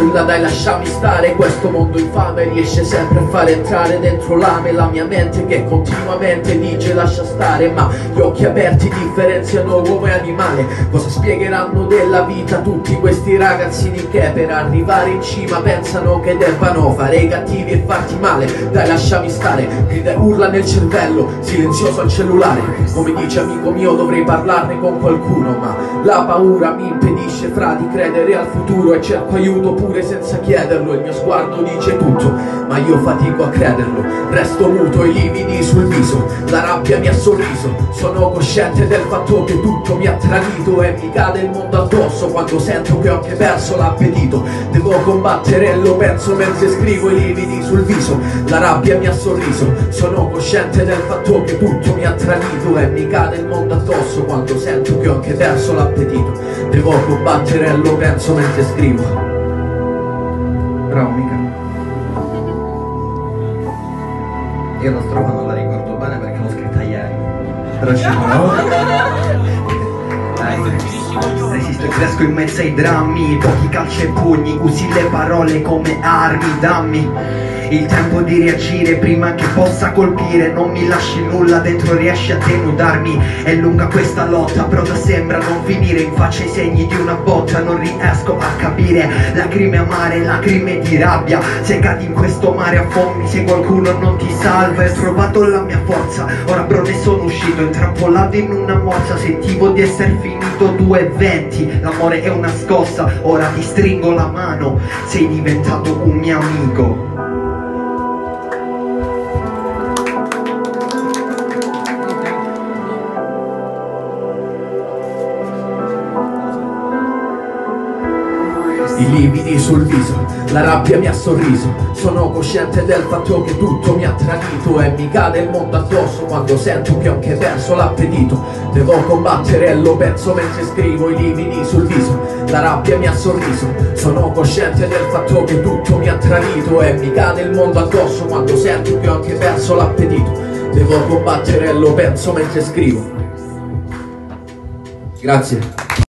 nulla Dai lasciami stare Questo mondo infame riesce sempre a far entrare dentro l'ame La mia mente che continuamente dice lascia stare Ma gli occhi aperti differenziano uomo e animale. Cosa spiegheranno della vita tutti questi ragazzini Che? Per arrivare in cima pensano che debbano fare i cattivi e farti male. Dai lasciami stare Grida e urla nel cervello Silenzioso al cellulare. Come dice amico mio dovrei parlarne con qualcuno Ma la paura mi impedisce fra di credere al futuro E cerco aiuto pure senza chiederlo Il mio sguardo dice tutto Ma io fatico a crederlo. Resto muto i lividi sul viso La rabbia mi ha sorriso. Sono cosciente del fatto che tutto mi ha tradito E mi cade il mondo addosso Quando sento che ho anche perso l'appetito. Devo combattere e lo penso mentre scrivo i lividi sul viso La rabbia mi ha sorriso. Sono cosciente del fatto che tutto mi ha tradito E mi cade il mondo addosso Quando sento che ho anche perso l'appetito. Devo combattere e lo penso mentre scrivo Bravo mica. Io la strofa non la ricordo bene perché l'ho scritta ieri. Però ci provo Resisto e cresco in mezzo ai drammi. Pochi calci e pugni, usi le parole come armi Dammi il tempo di reagire prima che possa colpire. Non mi lasci nulla dentro, riesci a denudarmi. È lunga questa lotta, però da sembra non finire. In faccia i segni di una botta, non riesco a capire. Lacrime amare, lacrime di rabbia. Se cadi in questo mare affondi, se qualcuno non ti salva. Hai trovato la mia forza, ora bro ne sono uscito. Intrappolato in una morsa, sentivo di essere finito. Due venti L'amore è una scossa, ora ti stringo la mano Sei diventato un mio amico I lividi sul viso, la rabbia mi ha sorriso. Sono cosciente del fatto che tutto mi ha tradito E mi cade il mondo addosso quando sento che ho anche perso l'appetito. Devo combattere e lo penso mentre scrivo i lividi sul viso. La rabbia mi ha sorriso. Sono cosciente del fatto che tutto mi ha tradito E mi cade il mondo addosso quando sento che ho anche perso l'appetito. Devo combattere e lo penso mentre scrivo. Grazie